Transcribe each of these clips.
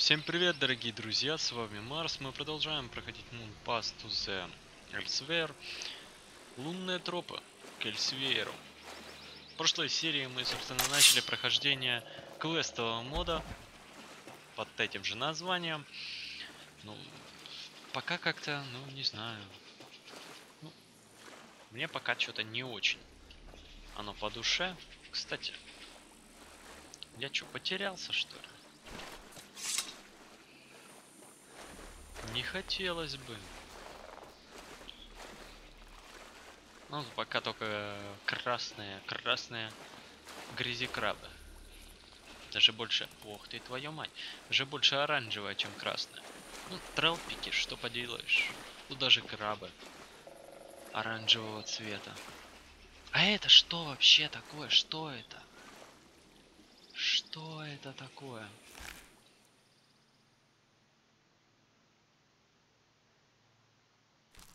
Всем привет, дорогие друзья, с вами Марс. Мы продолжаем проходить Moon Pass to the Elsewhere. Лунные тропы к Эльсвейру. В прошлой серии мы, собственно, начали прохождение квестового мода под этим же названием. Ну, пока как-то, ну, не знаю. Ну, мне пока что-то не очень. Оно по душе. Кстати, я что, потерялся, что ли? Не хотелось бы. Ну, пока только красные, красные грязи крабы. Даже больше... Ох ты, твою мать. Даже больше оранжевая, чем красная. Ну, трелпики, что поделаешь. Тут даже крабы. Оранжевого цвета. А это что вообще такое? Что это? Что это такое?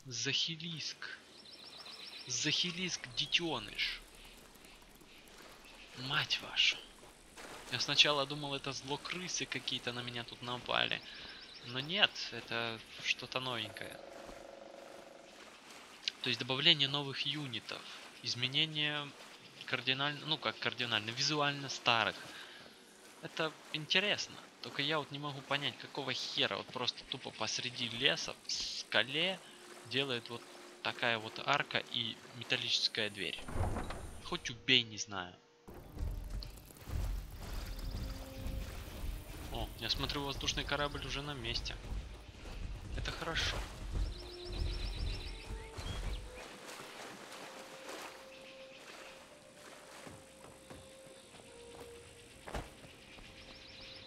Захилиск. Захилиск детеныш. Мать вашу. Я сначала думал, это зло крысы какие-то на меня тут напали. Но нет, это что-то новенькое. То есть добавление новых юнитов. Изменение кардинально, ну как кардинально, визуально старых. Это интересно. Только я вот не могу понять, какого хера вот просто тупо посреди леса, в скале, делает вот такая вот арка и металлическая дверь. Хоть убей, не знаю. О, я смотрю, воздушный корабль уже на месте. Это хорошо.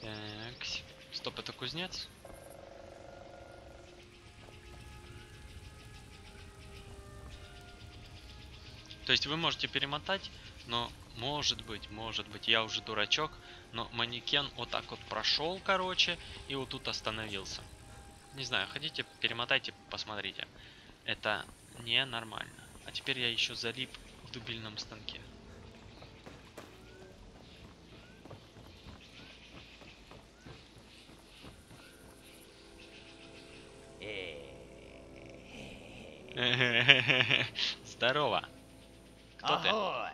Так, стоп, это кузнец? То есть вы можете перемотать, но может быть, может быть, я уже дурачок, но манекен вот так вот прошел, короче, и вот тут остановился. Не знаю, хотите, перемотайте, посмотрите. Это ненормально. А теперь я еще залип в дубильном станке. Здорово. Кто ты? Ahoy!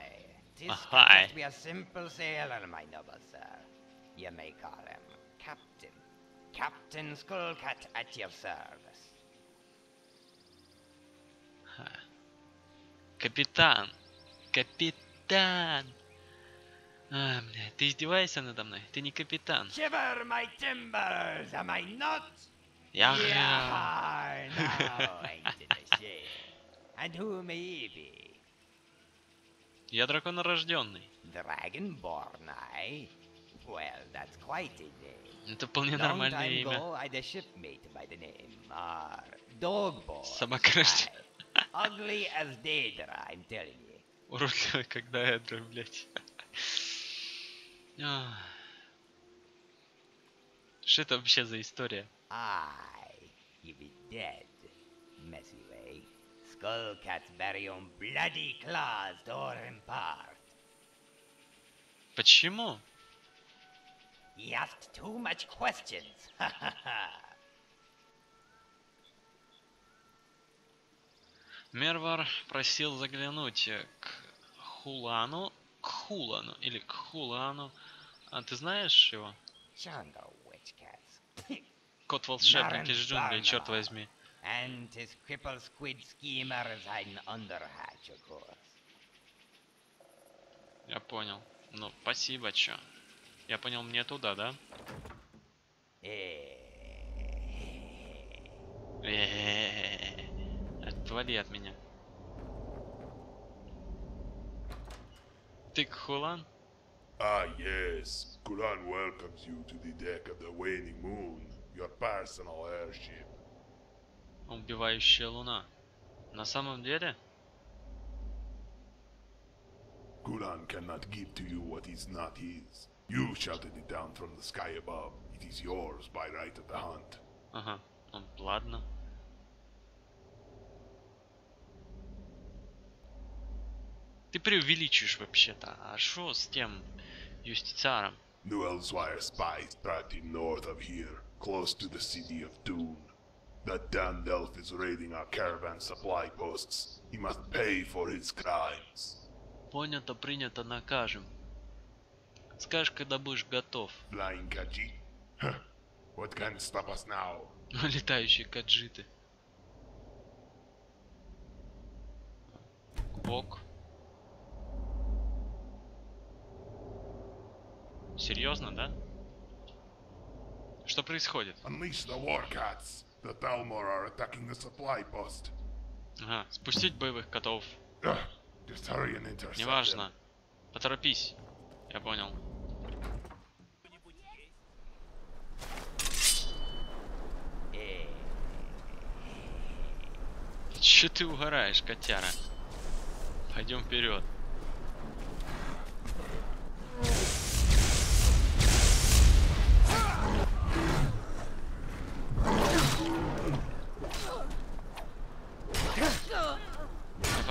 Tis Ahoy. to be a simple sailor, my noble sir. You may call him Captain. Captain Skullcat at your service. Ха. Капитан. Капитан. А, бля, ты издеваешься надо мной? Ты не капитан. Shiver my timbers, am I not? Я... Yeah, now ain't it a shame? And who may he be? Я драконорожденный. Dragonborn, I? Well, that's quite a name. Это вполне нормальное имя. I uh. Собака Aye. Ugly as Daedra, I'm telling you. Уродливый, когда я блядь. А. Что это вообще за история? You be dead. Messy. Skullcat's very own bloody claws tore him apart. Почему? He asked too much questions. Мервар просил заглянуть к Хулану, к Хулану или к Хулану. А ты знаешь его? Кот волшебник из джунглей, черт возьми. And his cripple squid schemers hiding under hatch, of course. Я понял. Ну, спасибо, чё. Я понял, мне туда, да? Eh. Отвали от меня. Ты Хулан? Ah, yes. Kulan welcomes you to the deck of the Waning Moon, your personal airship. Убивающая луна. На самом деле? Kulan cannot give to you what is not his. You shouted it down from the sky above. It is yours by right of the hunt. Ага. Ну, ладно. Ты преувеличиваешь вообще-то. А что с тем юстициаром? New Elsewire spies trapped in north of here, close to the city of Dune. That damned elf is raiding our caravan supply posts. He must pay for his crimes. Понято, принято, накажем. Скажешь, когда будешь готов. Flying Khajiit? Huh. What can stop us now? Летающие каджиты. Ок. Серьезно, да? Что происходит? Unleash the war cats. The Thalmor are attacking the supply post. Ага, спустить боевых котов. Ugh. Just hurry and intercept Неважно. Поторопись. Я понял. Че ты угораешь, котяра? Пойдем вперед.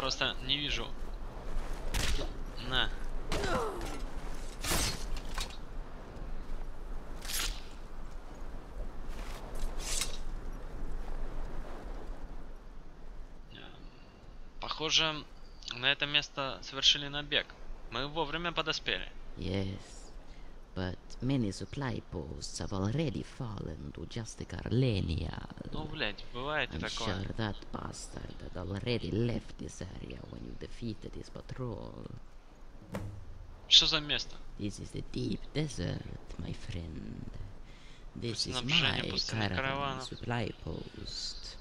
Просто не вижу. На. Похоже, на это место совершили набег. Мы вовремя подоспели. Yes, but many supply posts have already fallen to Justica Arlenia. Ну, блядь, бывает и I'm такое. sure that bastard had already left this area when you defeated his patrol. Что за место? This is the deep desert, my friend. This is Снабжение my пустынных caravan караванов. supply post.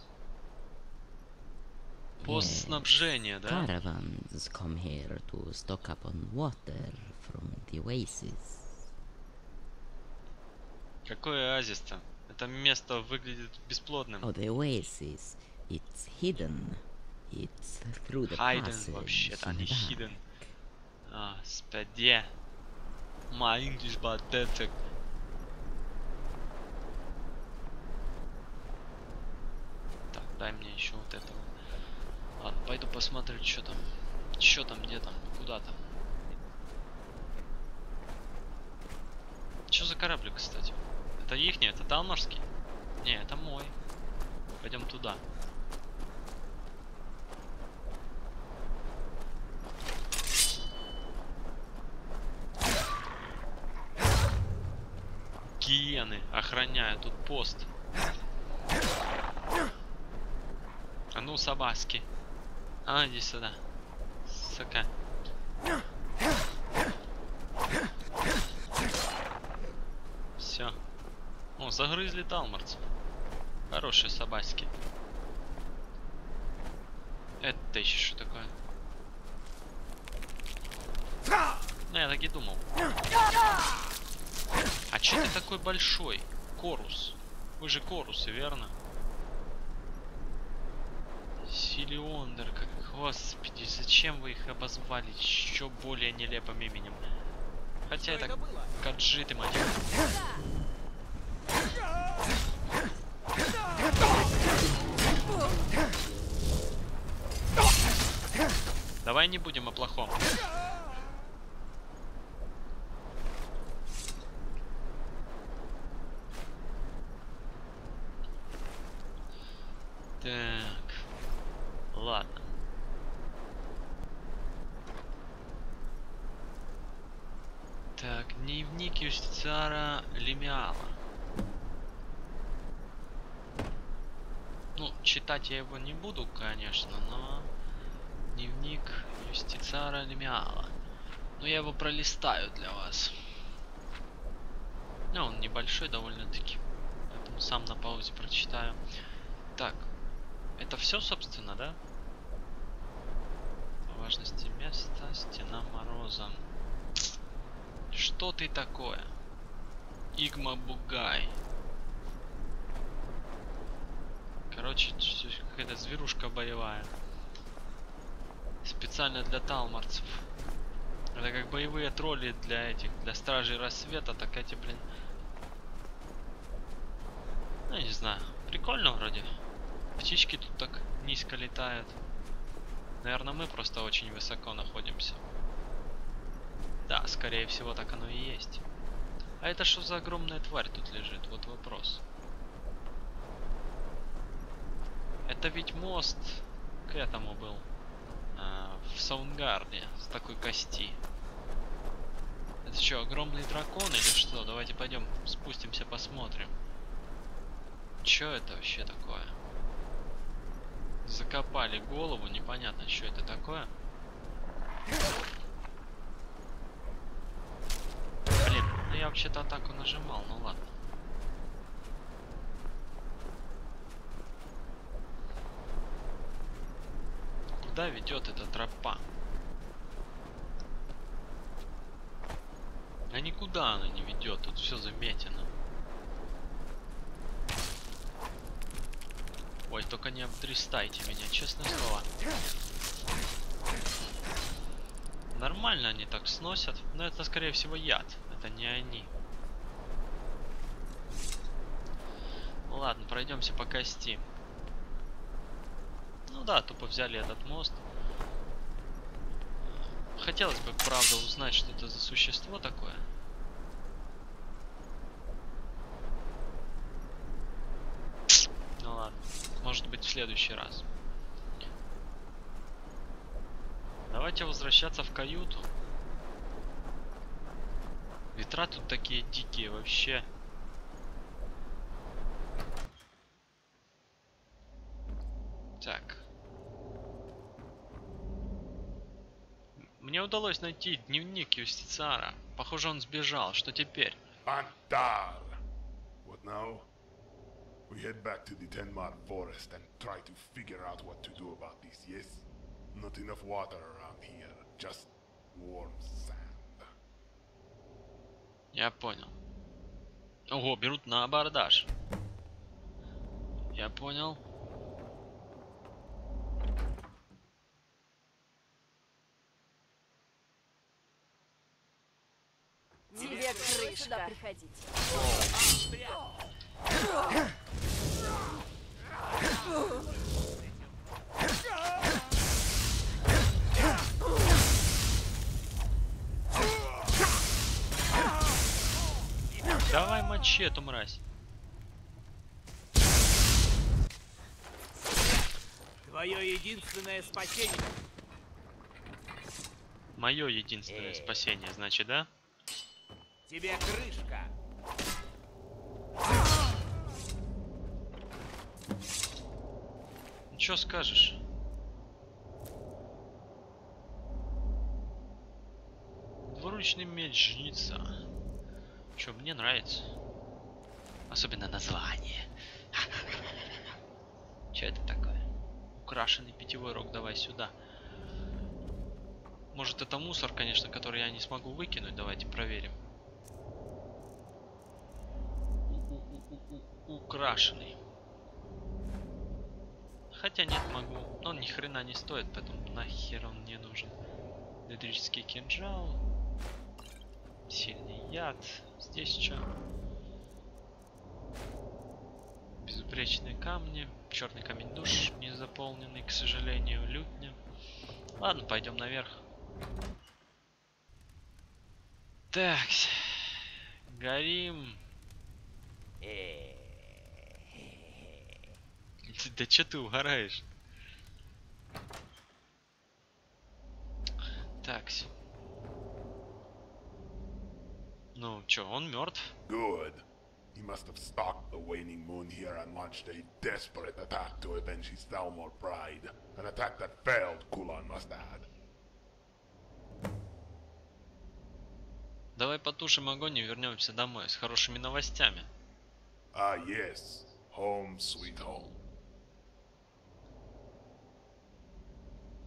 Пост Yes. снабжения, да? Caravans come here to stock up on water from the oasis. Какой оазис-то? Это место выглядит бесплодным. Oh, the oasis. It's hidden. It's through the passage вообще-то, а не хиден. А, спаде. My English pathetic. Так, дай мне еще вот этого. Ладно, пойду посмотрю, что там. Что там, где там, куда там. Что за кораблик, кстати? Это ихний, это Талморский? Не, это мой. Пойдем туда. Гиены охраняют тут пост. А ну, собаски. А, иди сюда. Сука. Все. О, загрызли талмарцев. Хорошие собаски. Это еще что такое? Ну, я так и думал. А че ты такой большой? Корус. Вы же корусы, верно? Силиондер, как... Господи, зачем вы их обозвали еще более нелепым именем? Хотя это каджиты, мать. Давай не будем о плохом. Так. Ладно. Так, дневник Юстициара Лемиала. Ну, читать я его не буду, конечно, но... Дневник Юстициара Лемиала. Ну, я его пролистаю для вас. Ну, он небольшой довольно-таки. Поэтому сам на паузе прочитаю. Так, это все, собственно, да? Важности места, стена мороза. Что ты такое? Игма Бугай. Короче, какая-то зверушка боевая. Специально для талмарцев. Это как боевые тролли для этих, для стражей рассвета, так эти, блин. Ну, не знаю. Прикольно вроде. Птички тут так низко летают. Наверное, мы просто очень высоко находимся. Да, скорее всего, так оно и есть. А это что за огромная тварь тут лежит? Вот вопрос. Это ведь мост к этому был. А, в Саунгарде. С такой кости. Это что, огромный дракон или что? Давайте пойдем спустимся, посмотрим. Чё это вообще такое? Закопали голову, непонятно, что это такое. Блин, ну я вообще-то атаку нажимал, ну ладно. Куда ведет эта тропа? А никуда она не ведет, тут все заметено. Ой, только не обдристайте меня, честное слово. Нормально они так сносят, но это скорее всего яд, это не они. Ладно, пройдемся по кости. Ну да, тупо взяли этот мост. Хотелось бы, правда, узнать, что это за существо такое. Ну ладно, может быть в следующий раз. Давайте возвращаться в каюту. Ветра тут такие дикие вообще. Так. Мне удалось найти дневник Юстициара. Похоже, он сбежал. Что теперь? Antar! What now? We head back to the Tenmar forest and try to figure out what to do about this, yes? Not enough water around here, just warm sand. Я понял. Ого, берут на абордаж. Я понял. Тебе крышка. Сюда приходите. Давай мочи эту мразь. Твое единственное спасение. Мое единственное спасение, значит, да? Тебе крышка. Ну чё скажешь? Двуручный меч жнеца. Чё, мне нравится. Особенно название. Чё это такое? Украшенный питьевой рог, давай сюда. Может это мусор, конечно, который я не смогу выкинуть. Давайте проверим. Украшенный. Хотя нет, могу. Но он ни хрена не стоит, поэтому нахер он мне нужен. Электрический кинжал. Сильный яд. Здесь что? Безупречные камни. Черный камень душ, не заполненный, к сожалению, лютня. Ладно, пойдем наверх. Так. Горим. Э, Да че ты угораешь? Так. Ну, чё, он мертв? Good. He must have stalked the waning moon here and launched a desperate attack to avenge his Thalmor pride. An attack that failed, Kulan must add. Давай потушим огонь и вернемся домой с хорошими новостями. Ah, yes. Home, sweet home.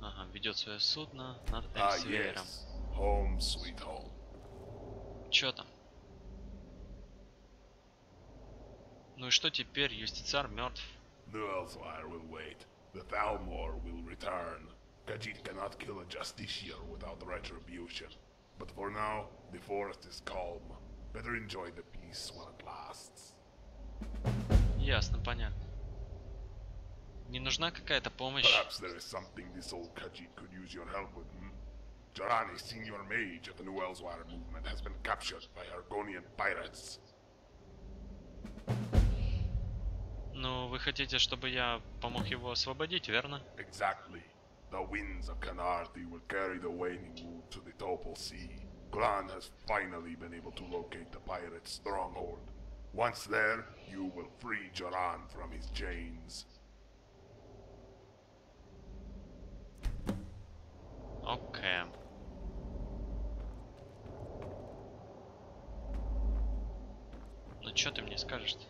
Ага, ведет свое судно над Ah, Эльсвейром. yes. Sweet home. Чё там? Ну и что теперь? Юстициар мертв. New Elsewhere will wait. The Thalmor will return. Khajiit cannot kill a justiciar without retribution. But for now, the forest is calm. Better enjoy the peace while it lasts. Ясно, понятно. Не нужна какая-то помощь? Perhaps there is something this old Khajiit could use your help with, hmm? Jarani, senior mage of the New Elsewire movement, has been captured by Argonian pirates. Ну, вы хотите, чтобы я помог его освободить, верно? Exactly. The winds of Canarthi will carry the waning moon to the Topal Sea. Glan has finally been able to locate the pirate's stronghold. Once there, you will free Joran from his chains. Окей. Ну, что ты мне скажешь-то?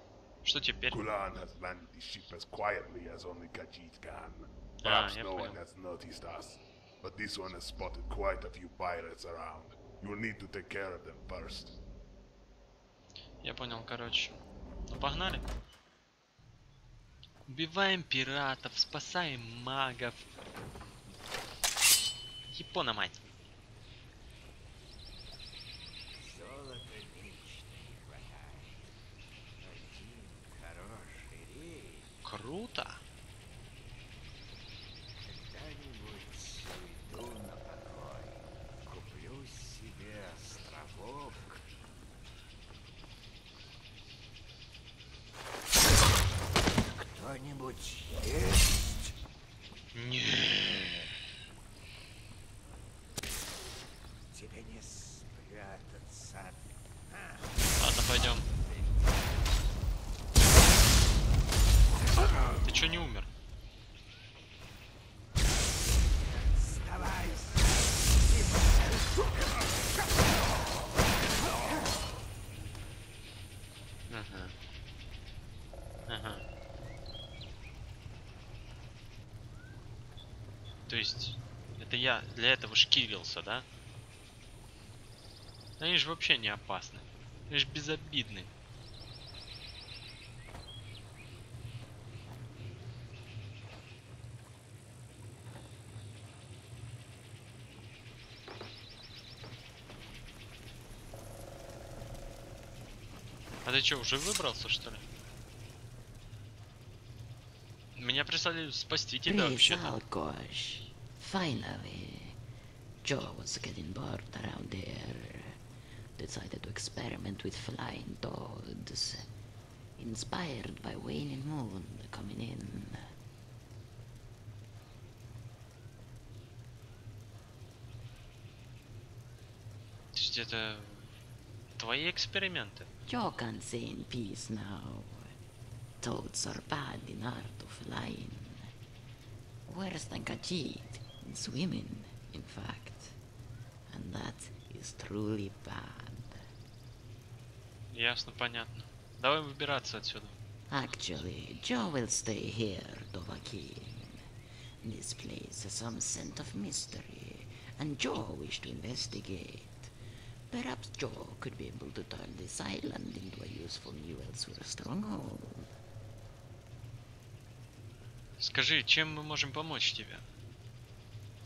Что теперь? Gulan has landed the ship as quietly as only Khajiit can. Ah, Perhaps yeah, no one has noticed us, but this one has spotted quite a few pirates around. You will need to take care of them first. Я понял, короче. Ну, погнали. Убиваем пиратов, спасаем магов. Япона мать. Круто. когда-нибудь уйду на покой. Куплю себе островок. Кто-нибудь есть? Не. Тебе не спрятаться. Ладно, пойдем. Ты чё не умер? Вставай! Ага. Ага. То есть, это я для этого шкирился, да? Они же вообще не опасны. Они же безобидны. А ты что, уже выбрался, что ли? Меня прислали спасти тебя Praise вообще-то. Alkosh. Finally. Joe was getting bored around here. Decided to experiment with flying toads. Inspired by waning moon coming in. То есть это твои эксперименты? Joe can see in peace now. Toads are bad in art of flying. Worse than Khajiit in swimming, in fact. And that is truly bad. Ясно, понятно. Давай выбираться отсюда. Actually, Joe will stay here, Dovahkiin. This place has some scent of mystery, and Joe wished to investigate. Perhaps Joe could be able to turn this island into a useful new Elsewhere stronghold. Скажи, чем мы можем помочь тебе?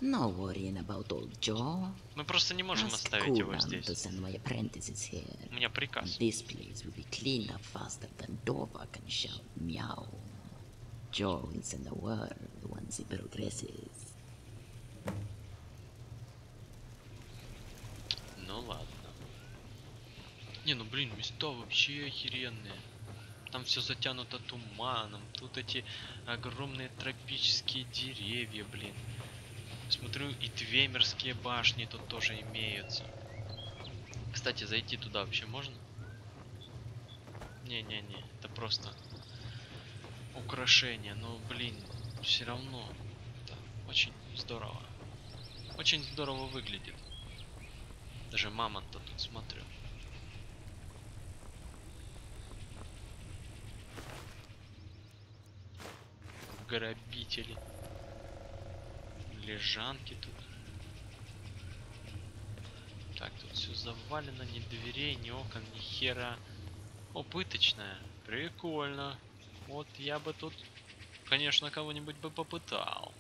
No worrying about old Joe. Мы просто не можем Ask оставить его Kulan to здесь. send my apprentices here. У меня приказ. this place will be cleaned up faster than Dova can shout meow. Joe will send a word once he progresses. Ну ладно. Не, ну блин, места вообще охеренные. Там все затянуто туманом. Тут эти огромные тропические деревья, блин. Смотрю, и двемерские башни тут тоже имеются. Кстати, зайти туда вообще можно? Не-не-не, это просто украшение. Но, блин, все равно это очень здорово. Очень здорово выглядит. Даже мамонта тут смотрю. Грабители. Лежанки тут. Так, тут все завалено, ни дверей, ни окон, ни хера. О, пыточная. Прикольно. Вот я бы тут, конечно, кого-нибудь бы попытал.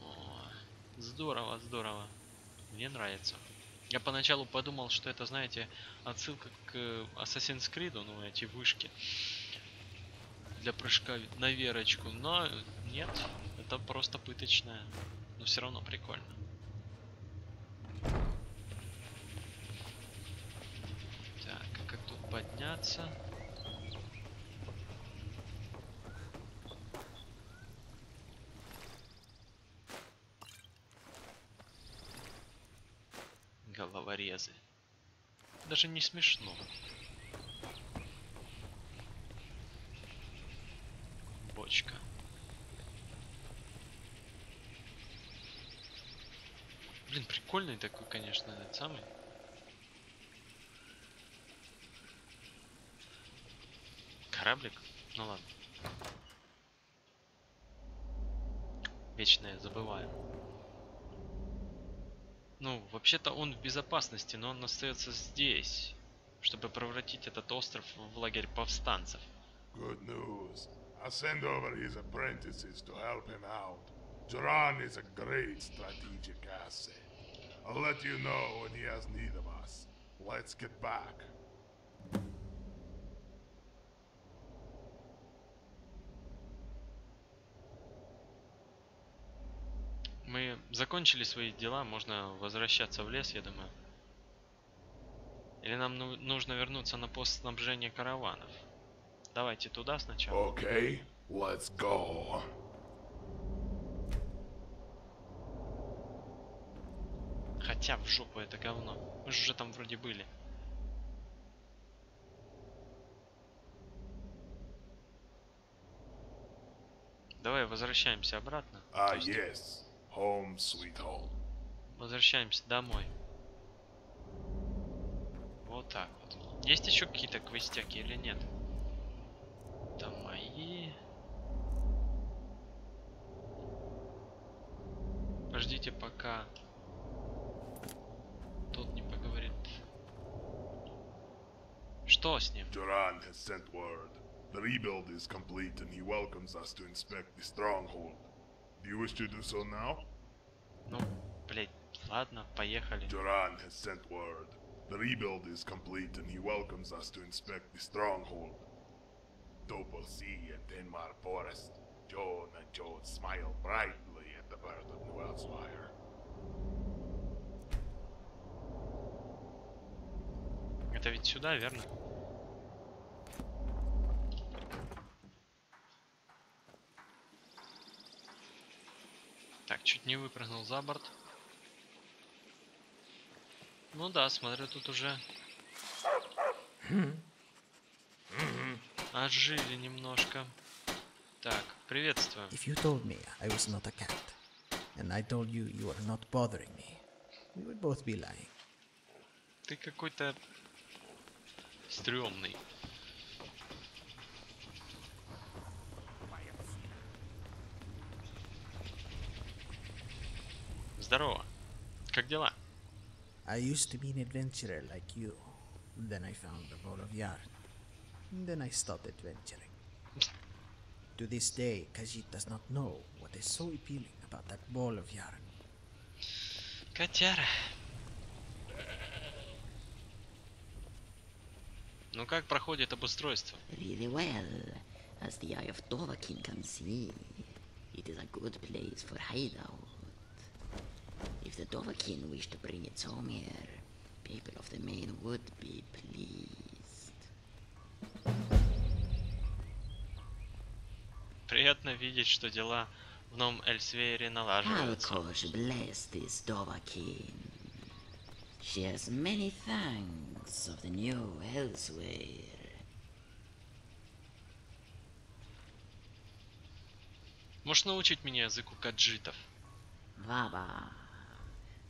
О, здорово, здорово. Мне нравится. Я поначалу подумал, что это, знаете, отсылка к э, Assassin's Creed, ну, эти вышки для прыжка на верочку, но нет, это просто пыточная. Но все равно прикольно. Так, а как тут подняться? Головорезы. Даже не смешно. Бочка. Блин, прикольный такой, конечно, этот самый. Кораблик? Ну ладно. Вечно я забываю. Ну, вообще-то он в безопасности, но он остается здесь, чтобы превратить этот остров в лагерь повстанцев. Good news. I'll send over his apprentices to help him out. Duran is a great strategic asset. I'll let you know when he has need of us. Let's get back. Мы закончили свои дела, можно возвращаться в лес, я думаю. Или нам ну- нужно вернуться на пост снабжения караванов? Давайте туда сначала. Okay, let's go. Хотя в жопу это говно. Мы же уже там вроде были. Давай возвращаемся обратно. Ah, То есть yes. Home, sweet home. Возвращаемся домой. Вот так вот. Есть еще какие-то квестяки или нет? Мои. Подождите, пока тот не поговорит. Что с ним? Duran has sent word. The rebuild is complete and he welcomes us to inspect the stronghold. Do you wish to do so now? Ну, блять, ладно, поехали. Duran has sent word. The rebuild is complete and he welcomes us to inspect the stronghold. Topol Sea and Denmar Forest. Joan and Joan smile brightly at the birth of New Elsewire. Это ведь сюда, верно? Так, чуть не выпрыгнул за борт. Ну да, смотрю, тут уже... Отжили немножко. Так, приветствую. If you told me I was not a cat, and I told you you are not bothering me, we would both be lying. Ты какой-то стрёмный. Здорово. Как дела? I used to be an adventurer like you. Then I found the ball of yarn. Then I stopped adventuring. to this day, Khajiit does not know what is so appealing about that ball of yarn. Котяра. Ну как проходит обустройство? Really well, as the Eye of Dovahkiin can see. It is a good place for hideout. If the Dovahkiin wish to bring its home here, people of the main would be pleased. Видеть, что дела в новом Эльсвейре налаживаются. She has many thanks of the new Elsewhere. Можешь научить меня языку каджитов? Vaba.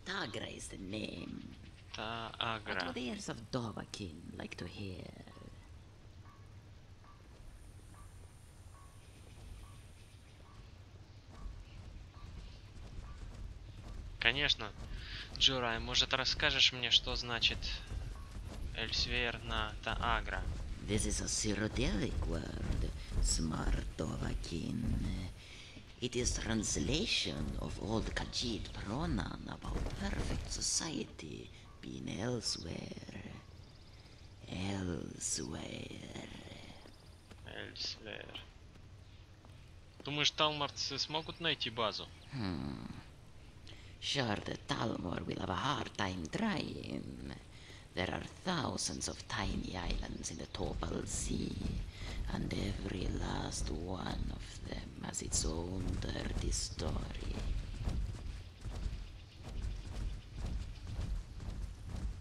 Tagra is the name. Та What would the heirs of Dovahkiin like to hear? Конечно. Джурай, может расскажешь мне, что значит Эльсвейр на Таагра? This is a Cyrodiilic word, smart Dovahkiin. It is translation of old Khajiit pronoun about perfect society being elsewhere. Elsewhere. Эльсвейр. Думаешь, талмарцы смогут найти базу? Sure, the Talmor will have a hard time trying. There are thousands of tiny islands in the Topal Sea, and every last one of them has its own dirty story.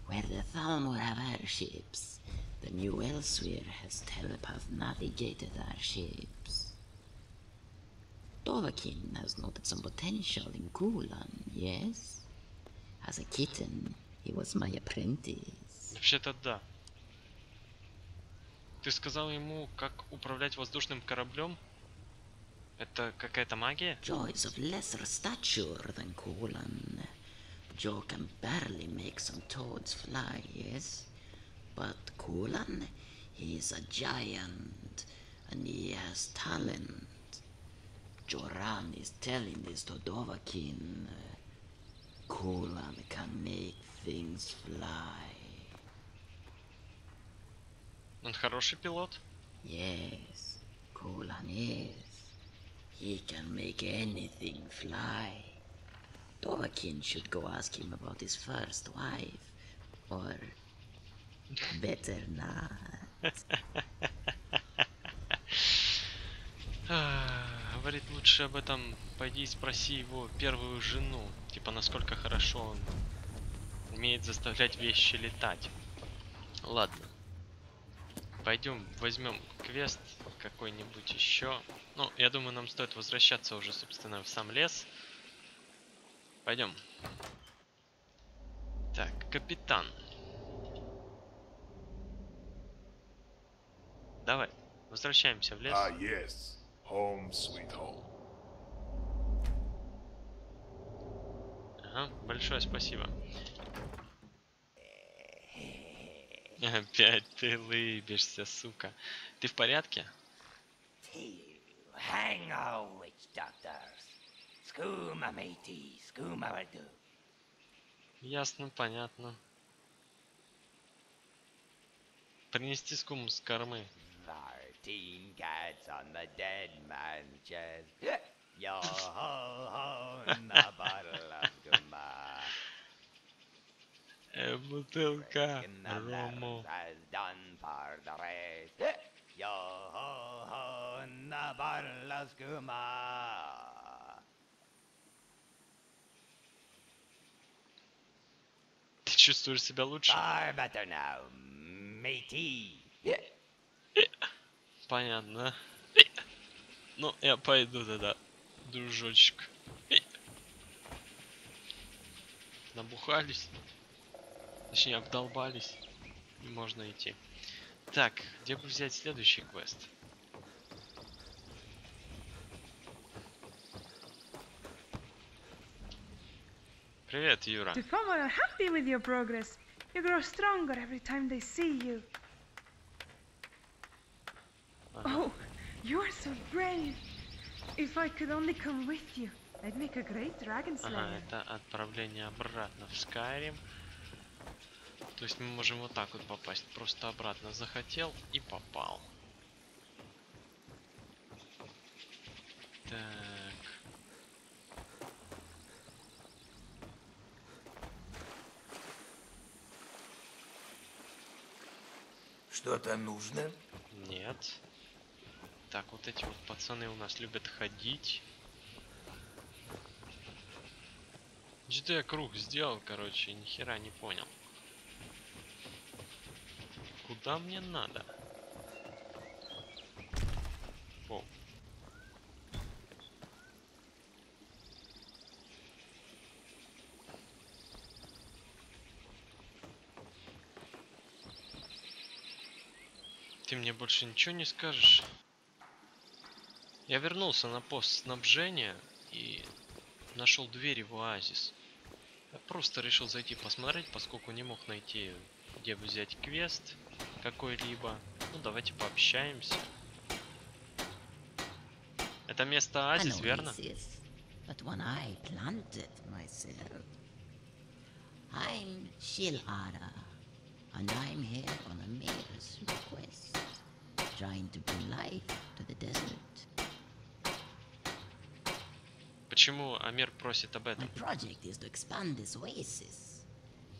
Where the Thalmor have airships, the new Elsewhere has telepath navigated airships. Dovahkiin has noted some potential in Kulan, yes? As a kitten, he was my apprentice. Вообще-то да. Ты сказал ему, как управлять воздушным кораблем? Это какая-то магия? Joe is of lesser stature than Kulan. Joe can barely make some toads fly, yes? But Kulan, he is a giant, and he has talent. Joran is telling this to Dovahkiin. Kulan can make things fly. Он хороший пилот? Yes, Kulan is. He can make anything fly. Dovahkiin should go ask him about his first wife. Or better not. А, Говорит, лучше об этом пойди и спроси его первую жену. Типа, насколько хорошо он умеет заставлять вещи летать. Ладно. Пойдем возьмем квест какой-нибудь еще. Ну, я думаю, нам стоит возвращаться уже, собственно, в сам лес. Пойдем. Так, капитан. Давай, возвращаемся в лес. Ah, yes. Home, sweet home. Ага, большое спасибо. Опять ты лыбишься, сука. Ты в порядке? Two, hang on, witch doctors. Skooma, matey, skooma will do. Ясно, понятно. Принести скум с кормы. Fourteen cats on the dead man's chest. Yo ho ho, in the bottle of skooma. Э, бутылка In the рому. ladders has done for the rest. Yo ho ho, in the bottle of skooma. Ты чувствуешь себя лучше? Far better now, matey. Понятно. Ну, я пойду тогда, дружочек. Набухались. Точнее, обдолбались. Можно идти. Так, где бы взять следующий квест? Привет, Юра. The Fomor are happy with your progress. You grow stronger every time they see you. Ага. Oh, you are so brave. If I could only come with you, I'd make a great dragon slayer. Ага, это отправление обратно в Скайрим. То есть мы можем вот так вот попасть. Просто обратно захотел и попал. Так. Что-то нужно? Нет. Так, вот эти вот пацаны у нас любят ходить. Что-то я круг сделал, короче, ни хера не понял. Куда мне надо? О. Ты мне больше ничего не скажешь? Я вернулся на пост снабжения и нашел двери в оазис. Я просто решил зайти посмотреть, поскольку не мог найти, где взять квест какой-либо. Ну, давайте пообщаемся. Это место оазис, верно? but one I planted myself. I'm Shilhara, and I'm here on a mayor's request, trying to bring life to the desert. Почему Амир просит об этом?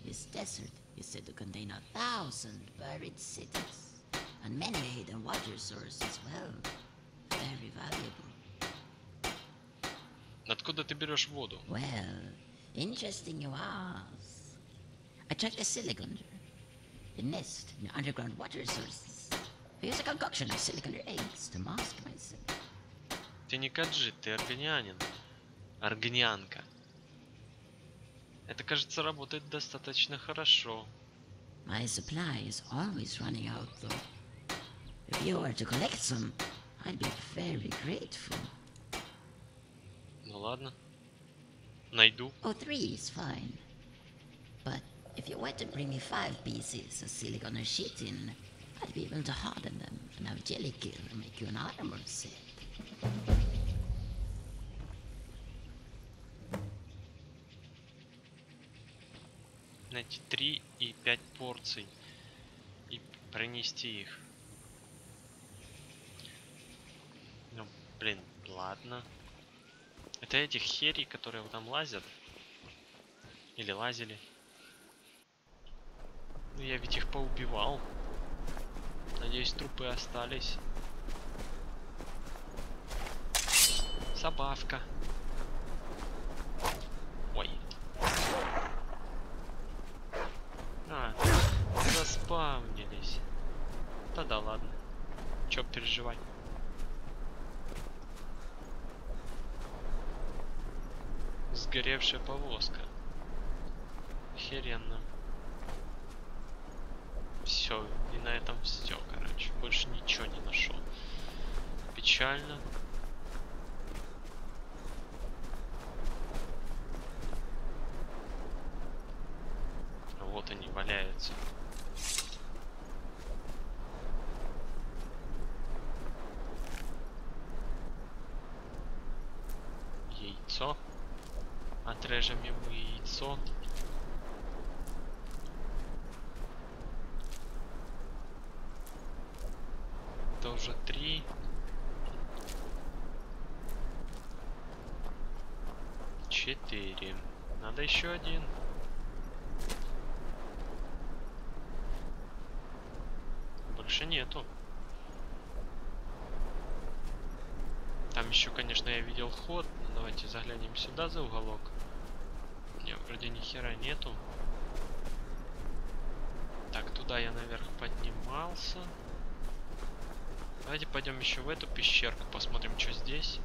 this desert is said to contain a thousand buried cities and many hidden water sources as well. Very valuable. Откуда ты берешь воду? Well, interesting you ask. I checked the siliconder, the nest in the underground water sources. I use a concoction of siliconder eggs to mask myself. Ты не каджит, ты органианин. Органианка. Это, кажется, работает достаточно хорошо. My supply is always running out, though. If you were to collect some, I'd be very grateful. Ну ладно. Найду. Oh, three is fine. But if you were to bring me five pieces of silicon or chitin, I'd be able to harden them and have jelly kill and make you an armor set. Найти 3 и 5 порций. И пронести их. Ну, блин, ладно. Это этих херей, которые вот там лазят? Или лазили? Ну, я ведь их поубивал. Надеюсь, трупы остались. Забавка. Ой. А, заспавнились. Да-да, ладно. Чё переживать. Сгоревшая повозка. Охеренно. Все, и на этом все, короче. Больше ничего не нашел. Печально. Вот они валяются. Яйцо. Отрежем ему яйцо. Это уже три. Четыре. Надо еще один. Больше нету. Там еще, конечно, я видел ход. Давайте заглянем сюда за уголок. Вроде ни хера нету. Так, туда я наверх поднимался. Давайте пойдем еще в эту пещерку, посмотрим, что здесь.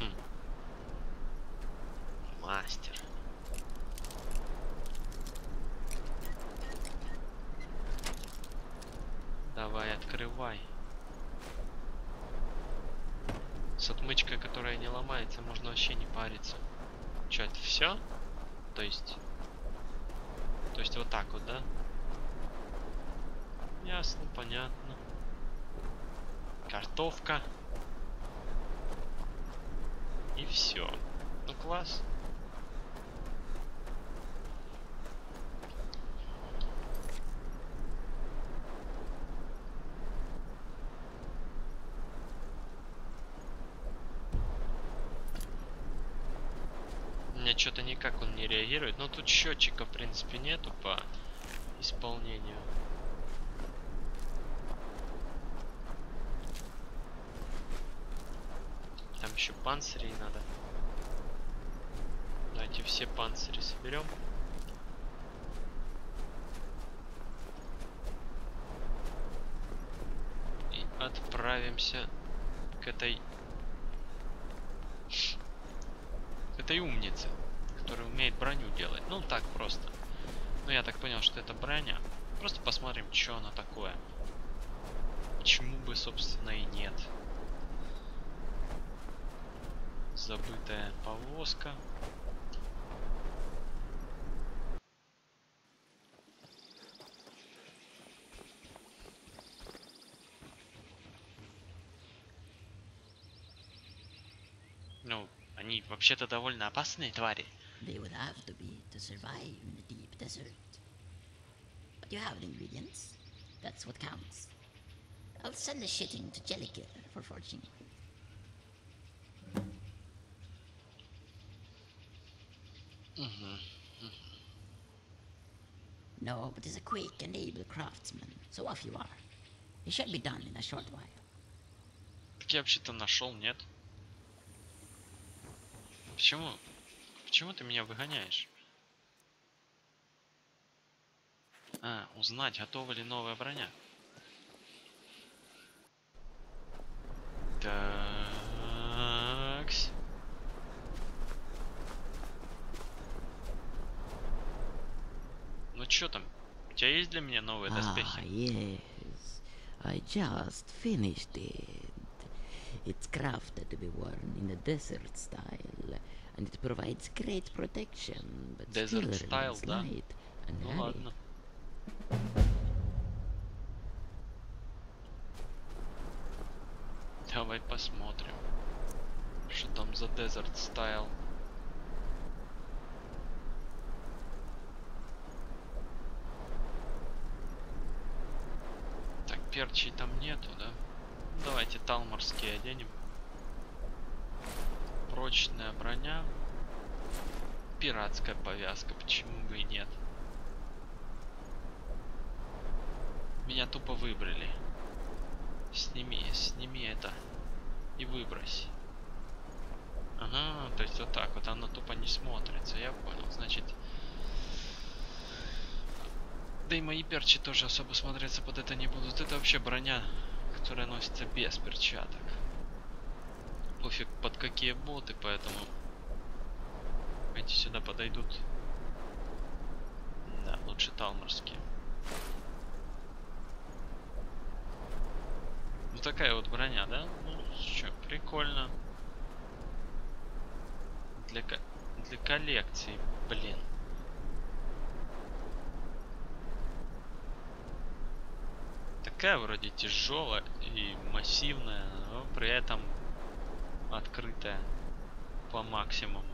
Хм. Мастер. Давай, открывай. С отмычкой, которая не ломается, можно вообще не париться. Че, это все? То есть... То есть вот так вот, да? Ясно, понятно. Картовка. И все. Ну класс. У что-то никак он не реагирует. Но тут счетчика, в принципе, нету по исполнению. Там еще панцирей надо. Давайте все панцири соберем. И отправимся к этой... К этой умнице, которая умеет броню делать. Ну, так просто. Ну, я так понял, что это броня. Просто посмотрим, что она такое. Почему бы, собственно, и нет. Забытая повозка. Ну, они вообще-то довольно опасные твари. They would have to be to survive in the deep desert. But you have the ingredients. That's what counts. I'll send the shitting to Jelliker for forging. No, but he's a quick and able craftsman, so off you are. It should be done in a short while. Так я вообще-то нашел, нет? Почему? Почему ты меня выгоняешь? А, узнать, готова ли новая броня. Такс. Ну чё там? У тебя есть для меня новые Ah, доспехи? yes. I just finished it. It's crafted to be worn in the desert style, and it provides great protection, but Desert still style, да? light and Ну airy. ладно. Давай посмотрим. Что там за Desert Style? Так, перчей там нету, да? Ну, Давайте талморские оденем. Прочная броня. Пиратская повязка, почему бы и нет? Меня тупо выбрали. Сними, сними это. И выбрось. Ага, то есть вот так вот оно тупо не смотрится, я понял. Значит... Да и мои перчи тоже особо смотреться под это не будут. Это вообще броня, которая носится без перчаток. Под какие боты, поэтому... Эти сюда подойдут. Да, лучше талморские. Ну такая вот броня, да? Ну что, прикольно. Для, ко- для коллекции, блин. Такая вроде тяжелая и массивная, но при этом открытая по максимуму.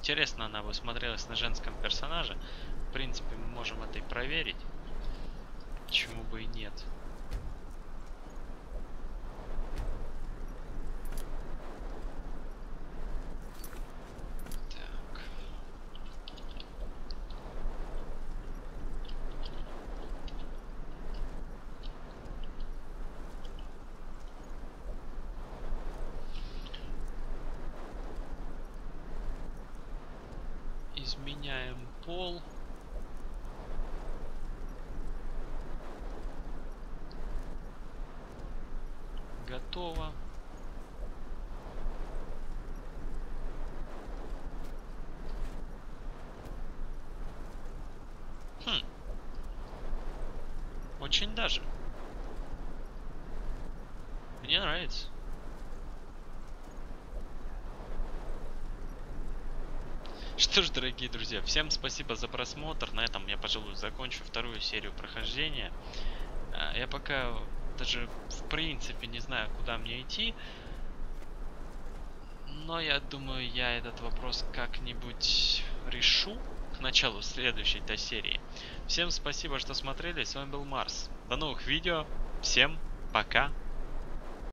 Интересно она бы смотрелась на женском персонаже. В принципе, мы можем это и проверить. Почему бы и нет. Так. Изменяем пол. Готово. Хм. Очень даже. Мне нравится. Что ж, дорогие друзья, всем спасибо за просмотр. На этом я, пожалуй, закончу вторую серию прохождения. А, Я пока даже в принципе не знаю, куда мне идти. Но я думаю, я этот вопрос как-нибудь решу к началу следующей-то серии. Всем спасибо, что смотрели. С вами был Марс. До новых видео. Всем пока.